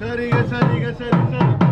सरी ग सरी ग सरी सरी